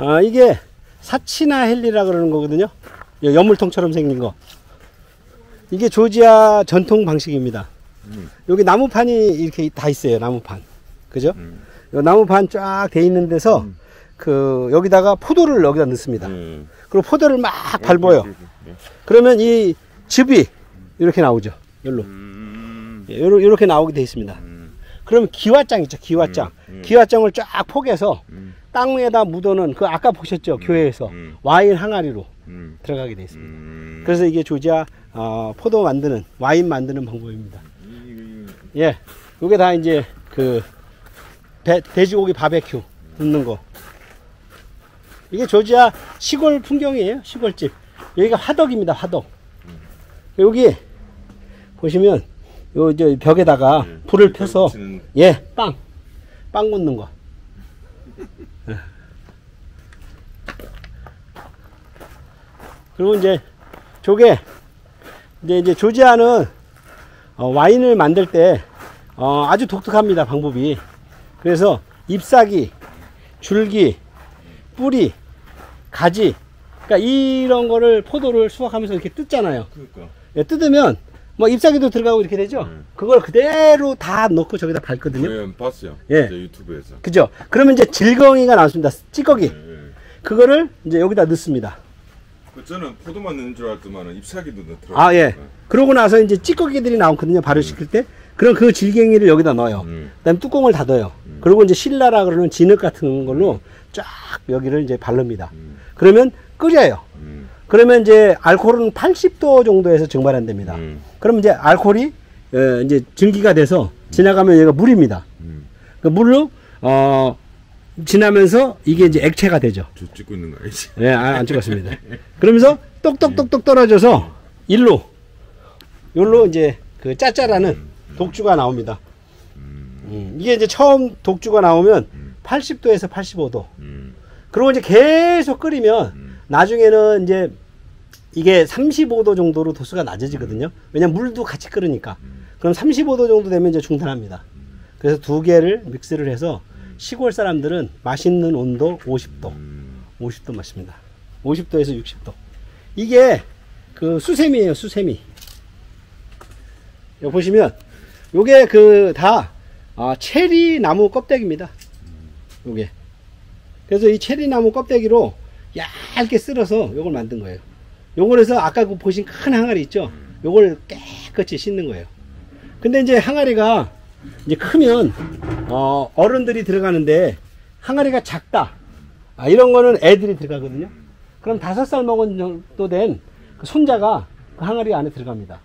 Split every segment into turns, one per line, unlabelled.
아, 이게 사치나 헬리라 그러는 거거든요. 이 연물통처럼 생긴 거. 이게 조지아 전통 방식입니다.
음.
여기 나무판이 이렇게 다 있어요. 나무판. 그죠?
음.
요 나무판 쫙 돼 있는 데서
음.
그 여기다가 포도를 여기다 넣습니다.
음.
그리고 포도를 막 밟아요.
네.
그러면 이 즙이 이렇게 나오죠. 여기로.
음.
예, 요렇게 나오게 돼 있습니다.
음.
그러면 기와장 있죠. 기와장.
음, 음.
기와장을 쫙 포개서
음.
땅 위에다 묻어놓은 그 아까 보셨죠. 교회에서
음.
와인 항아리로
음.
들어가게 돼 있습니다.
음.
그래서 이게 조지아 어, 포도 만드는 와인 만드는 방법입니다.
이-
예, 요게 다 이제 그 돼, 돼지고기 바베큐 굽는 거. 이게 조지아 시골 풍경이에요. 시골집. 여기가 화덕입니다. 화덕. 여기 보시면 요 저 벽에다가
예.
불을 펴서 예, 빵. 빵 굽는 거. 예. 그리고 이제 조개 이제 이제 조지아는 어, 와인을 만들 때 어, 아주 독특합니다 방법이 그래서 잎사귀 줄기 뿌리 가지 그러니까 이런 거를 포도를 수확하면서 이렇게 뜯잖아요
그러니까.
예, 뜯으면 뭐 잎사귀도 들어가고 이렇게 되죠
음.
그걸 그대로 다 넣고 저기다 밟거든요
네, 봤어요.
예.
제 유튜브에서.
그죠 그러면 이제 질겅이가 나왔습니다 찌꺼기
예, 예.
그거를 이제 여기다 넣습니다
그 저는 포도만 넣는 줄 알았더만은 잎사귀도 넣더라고요.
아 예 그러고 나서 이제 찌꺼기들이 나오거든요 발효시킬 때 그럼 그 질갱이를 여기다 넣어요
음.
그다음 뚜껑을 닫아요. 그리고 이제 신라라 그러는 진흙 같은 걸로 쫙 여기를 이제 바릅니다.
음.
그러면 끓여요.
음.
그러면 이제 알코올은 80도 정도에서 증발한답니다.
음.
그럼 이제 알코올이 어, 이제 증기가 돼서 지나가면 얘가 물입니다.
음.
그 물로 어 지나면서 이게 이제 액체가 되죠.
저 찍고 있는 거 알지?
네, 아, 안 찍었습니다. 그러면서 똑똑똑똑 떨어져서 일로 요로 이제 그 짜짜라는 독주가 나옵니다. 음, 이게 이제 처음 독주가 나오면 80도에서 85도.
음.
그리고 이제 계속 끓이면
음.
나중에는 이제 이게 35도 정도로 도수가 낮아지거든요. 왜냐면 물도 같이 끓으니까. 그럼 35도 정도 되면 이제 중단합니다. 그래서 두 개를 믹스를 해서 시골 사람들은 맛있는 온도 50도,
음.
50도 맞습니다. 50도에서 60도. 이게 그 수세미예요, 수세미. 여기 보시면 요게 그다 아, 체리 나무 껍데기입니다. 요게. 그래서 이 체리 나무 껍데기로 얇게 쓸어서 요걸 만든 거예요. 요걸 해서 아까 그 보신 큰 항아리 있죠? 요걸 깨끗이 씻는 거예요. 근데 이제 항아리가 이제 크면 어, 어른들이 들어가는데 항아리가 작다. 아, 이런 거는 애들이 들어가거든요. 그럼 다섯 살 먹은 정도 된 그 손자가 그 항아리 안에 들어갑니다.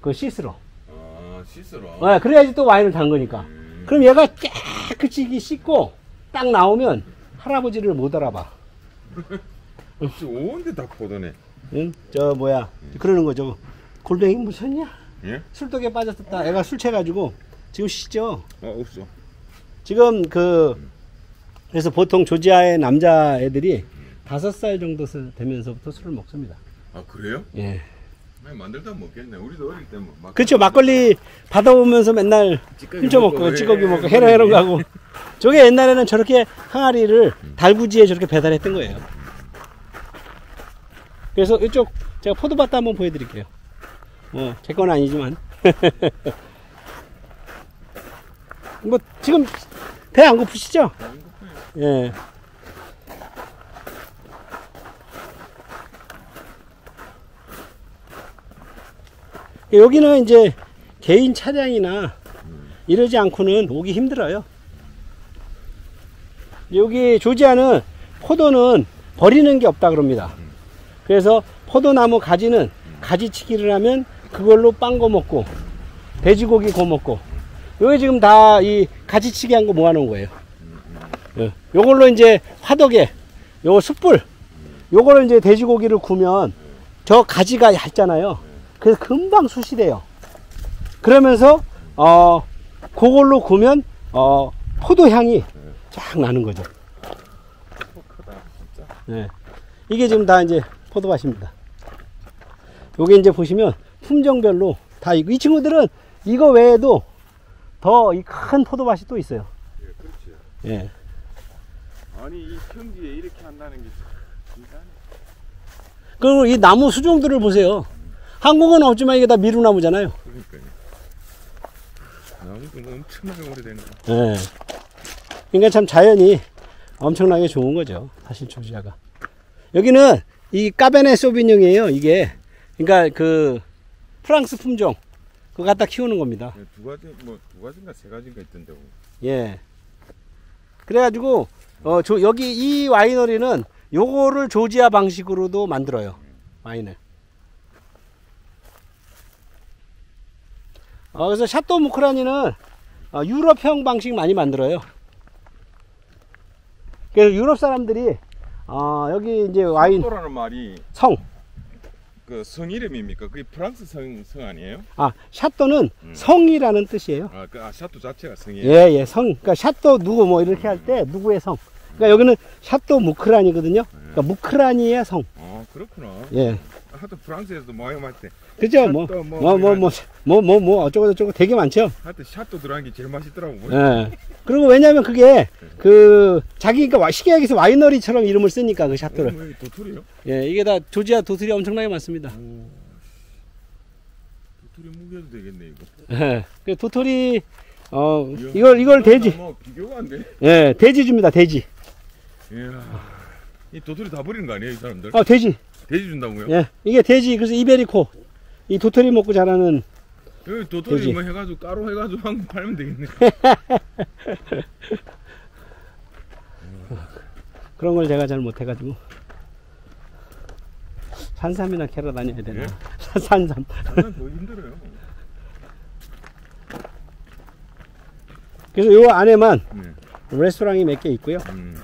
그 씻으러.
아, 씻으러.
네, 그래야지 또 와인을 담 거니까. 그럼 얘가 깨끗이 씻고 딱 나오면 할아버지를 못 알아봐.
온데 다 포도네.
응? 저 뭐야 그러는 거죠. 골뱅이 무슨냐?
예?
술독에 빠졌다. 애가 술 취해가지고 지금 쉬죠.
아, 없어.
지금 그 그래서 보통 조지아의 남자 애들이 다섯 살 정도 되면서부터 술을 먹습니다.
아, 그래요?
예.
네, 만들다 먹겠네. 우리도 어릴 때 뭐. 막
그렇죠. 막걸리 받아오면서 맨날 훔쳐 먹고 찌꺼기
예,
먹고
예,
해롱 해롱
예.
가고. 저게 옛날에는 저렇게 항아리를 달구지에 저렇게 배달했던 거예요. 그래서 이쪽 제가 포도밭도 한번 보여드릴게요. 뭐 제 건 아니지만. 뭐 지금 배 안 고프시죠? 예. 여기는 이제 개인 차량이나 이러지 않고는 오기 힘들어요. 여기 조지아는 포도는 버리는 게 없다 그럽니다. 그래서 포도나무 가지는 가지치기를 하면 그걸로 빵 거 먹고 돼지고기 거 먹고 여기 지금 다 이 가지치기 한 거 모아놓은 거예요. 예. 요걸로 이제 화덕에 요거 숯불 요거를 이제 돼지고기를 구면 저 가지가 얇잖아요. 그래서 금방 숯이 돼요. 그러면서 어 그걸로 구면 어 포도 향이 쫙 나는 거죠. 네. 이게 지금 다 이제 포도밭입니다. 요게 이제 보시면 품종별로 다 있고 이 친구들은 이거 외에도 더 이 큰 포도밭이 또 있어요.
예, 그렇지.
예.
아니 이 평지에 이렇게 한다는 게
그리고 이 나무 수종들을 보세요. 한국은 없지만 이게 다 미루나무잖아요.
그러니까요. 나무도 엄청나게 오래된 거.
예. 그러니까 참 자연이 엄청나게 좋은 거죠. 사실 조지아가. 여기는 이 까베네 소비뇽이에요. 이게. 그러니까 그 프랑스 품종. 그거 갖다 키우는 겁니다.
네, 두 가지 뭐 두 가지인가 세 가지인가 있던데. 뭐.
예. 그래가지고 어, 저, 여기 이 와이너리는 요거를 조지아 방식으로도 만들어요. 와인을. 어, 그래서 샤또 무크라니는 어, 유럽형 방식 많이 만들어요. 그래서 유럽 사람들이 어, 여기 이제 와인
château라는 말이
성,
그 성 이름입니까? 그게 프랑스 성, 성 아니에요?
아 château는
음.
성이라는 뜻이에요.
아, 그 아, château 자체가 성이에요.
예, 예, 성. 그러니까 château 누구 뭐 이렇게 할 때 누구의 성. 그러니까 여기는 샤또 무크라니거든요. 그러니까 무크라니의 성.
아, 그렇구나.
예.
하여튼 프랑스에서도 모임할 때
그죠? 뭐, 뭐, 뭐, 뭐, 뭐, 뭐, 뭐, 어쩌고 저쩌고 되게 많죠?
하여튼 샤또 들어간 게 제일 맛있더라고.
예. 그리고 왜냐면 그게 그 자기가 와- 식약에서 와이너리처럼 이름을 쓰니까 그.
어, 뭐 도토리요?
예, 이게 다 조지아 도틀이 엄청나게 많습니다.
오. 도토리 무게도 되겠네 이거.
예. 그 도토리, 어, 이걸, 이걸 돼지,
뭐 비교가 안 돼.
예, 돼지 줍니다, 돼지.
이야. 이 도토리 다 버리는 거 아니에요, 이 사람들?
어, 돼지.
돼지 준다고요?
예. 이게 돼지, 그래서 이베리코. 이 도토리 먹고 자라는,
여기 도토리
돼지.
뭐 해가지고 가루 해가지고 한국 팔면 되겠네.
그런 걸 제가 잘 못해가지고. 산삼이나 캐러 다녀야 되나?
예?
산삼.
저는 더 힘들어요.
그래서 요 안에만
네.
레스토랑이 몇 개 있고요.
음.